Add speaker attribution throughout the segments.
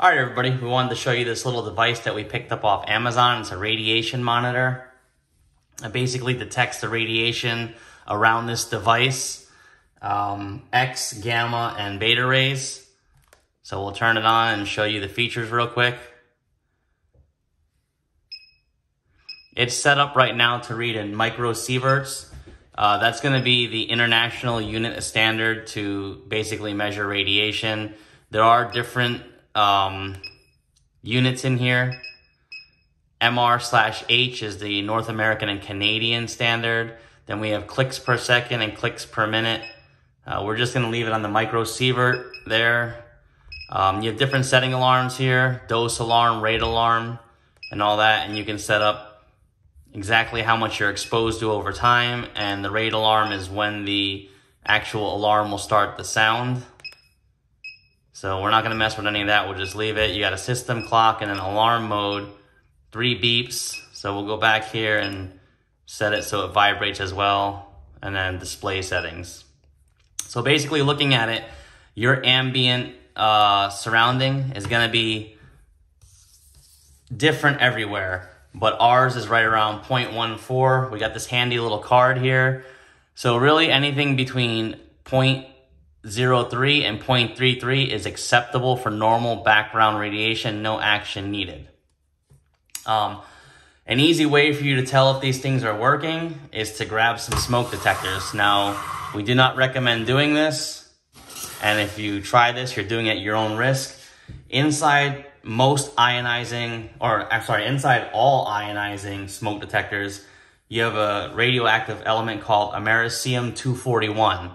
Speaker 1: All right, everybody, we wanted to show you this little device that we picked up off Amazon. It's a radiation monitor. It basically detects the radiation around this device, um, X, gamma, and beta rays. So we'll turn it on and show you the features real quick. It's set up right now to read in microsieverts. Uh, that's going to be the international unit standard to basically measure radiation. There are different um, units in here. MR slash H is the North American and Canadian standard. Then we have clicks per second and clicks per minute. Uh, we're just going to leave it on the microsievert there. Um, you have different setting alarms here, dose alarm, rate alarm, and all that. And you can set up exactly how much you're exposed to over time. And the rate alarm is when the actual alarm will start the sound. So we're not to mess with any of that. We'll just leave it. You got a system clock and an alarm mode, three beeps. So we'll go back here and set it so it vibrates as well, and then display settings. So basically looking at it, your ambient uh, surrounding is to be different everywhere, but ours is right around 0.14. We got this handy little card here. So really anything between 0. 0.03 and 0.33 is acceptable for normal background radiation, no action needed. Um, an easy way for you to tell if these things are working is to grab some smoke detectors. Now, we do not recommend doing this, and if you try this, you're doing it at your own risk. Inside most ionizing, or I'm sorry, inside all ionizing smoke detectors, you have a radioactive element called americium-241.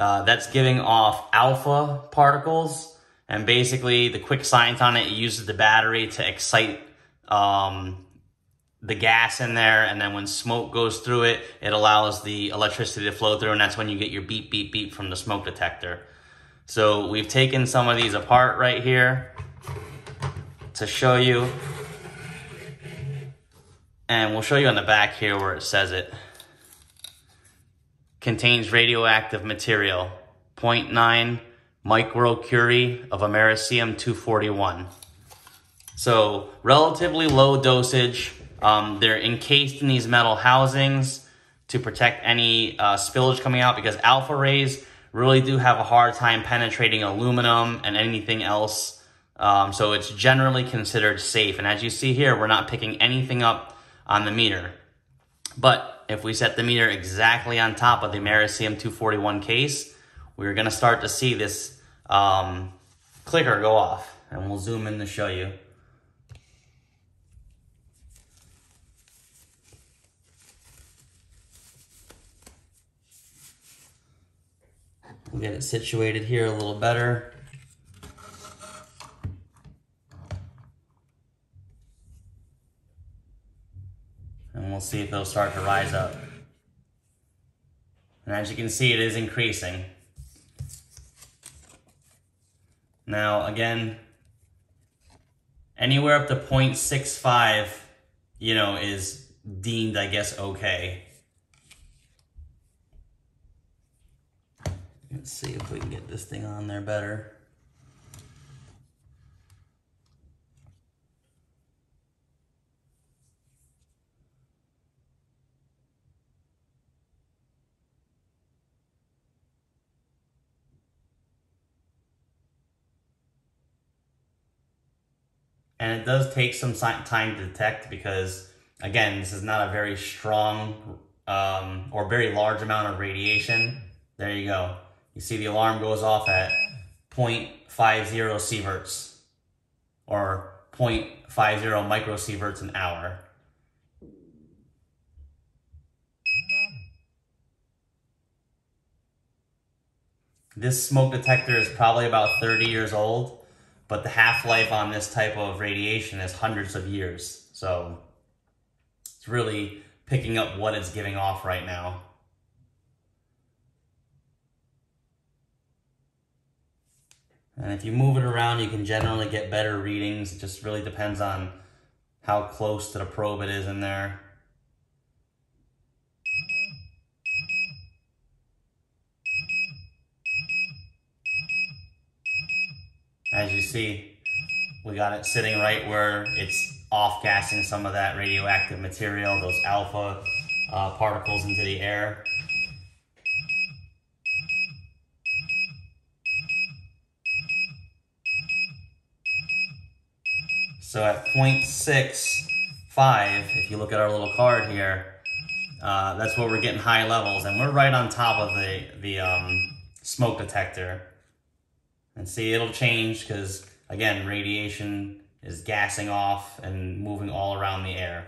Speaker 1: Uh, that's giving off alpha particles. And basically, the quick science on it, it uses the battery to excite um, the gas in there. And then when smoke goes through it, it allows the electricity to flow through. And that's when you get your beep, beep, beep from the smoke detector. So we've taken some of these apart right here to show you. And we'll show you on the back here where it says it contains radioactive material, 0.9 microcurie of americium-241. So relatively low dosage. Um, they're encased in these metal housings to protect any uh, spillage coming out because alpha rays really do have a hard time penetrating aluminum and anything else. Um, so it's generally considered safe. And as you see here, we're not picking anything up on the meter. But if we set the meter exactly on top of the Americium 241 case, we're gonna start to see this um, clicker go off. And we'll zoom in to show you. We'll get it situated here a little better. And we'll see if it'll start to rise up. And as you can see, it is increasing. Now, again, anywhere up to 0.65, you know, is deemed, I guess, okay. Let's see if we can get this thing on there better. And it does take some time to detect because, again, this is not a very strong um, or very large amount of radiation. There you go. You see the alarm goes off at 0.50 sieverts or 0.50 microsieverts an hour. This smoke detector is probably about 30 years old but the half-life on this type of radiation is hundreds of years. So it's really picking up what it's giving off right now. And if you move it around, you can generally get better readings. It just really depends on how close to the probe it is in there. As you see, We got it sitting right where it's off gassing some of that radioactive material, those alpha uh, particles into the air. So at 0.65, if you look at our little card here, uh, that's where we're getting high levels. And we're right on top of the, the um, smoke detector. And see, it'll change because, again, radiation is gassing off and moving all around the air.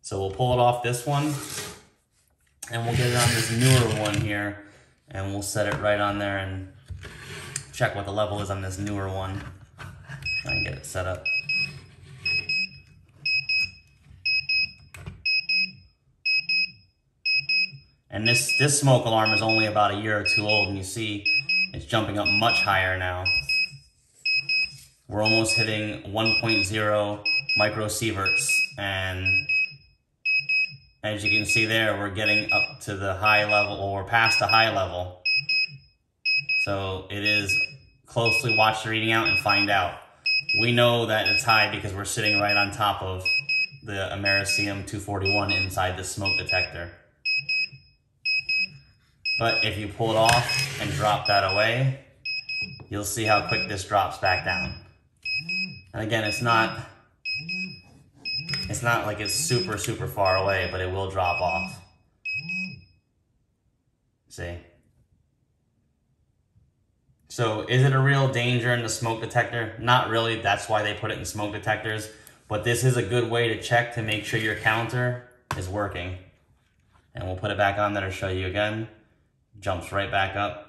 Speaker 1: So we'll pull it off this one. And we'll get it on this newer one here. And we'll set it right on there and check what the level is on this newer one. Try and get it set up. And this, this smoke alarm is only about a year or two old, and you see it's jumping up much higher now. We're almost hitting 1.0 microsieverts, and as you can see there, we're getting up to the high level, or past the high level. So it is closely watch the reading out and find out. We know that it's high because we're sitting right on top of the Americium 241 inside the smoke detector. But if you pull it off and drop that away, you'll see how quick this drops back down. And again, it's not, it's not like it's super, super far away, but it will drop off. See? So is it a real danger in the smoke detector? Not really, that's why they put it in smoke detectors. But this is a good way to check to make sure your counter is working. And we'll put it back on there to show you again jumps right back up.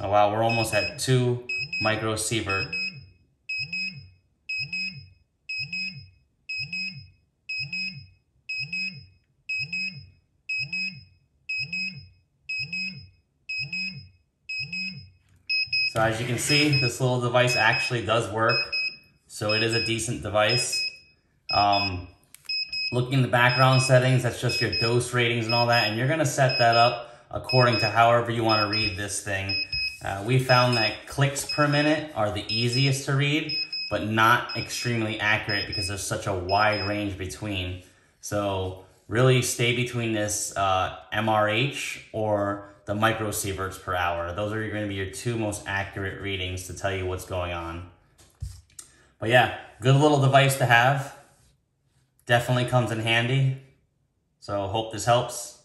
Speaker 1: Oh wow, we're almost at two microsievert So as you can see, this little device actually does work. So it is a decent device. Um, looking in the background settings, that's just your dose ratings and all that. And you're gonna set that up according to however you wanna read this thing. Uh, we found that clicks per minute are the easiest to read, but not extremely accurate because there's such a wide range between. So really stay between this uh, MRH or the microsieverts per hour. Those are going to be your two most accurate readings to tell you what's going on. But yeah, good little device to have. Definitely comes in handy. So hope this helps.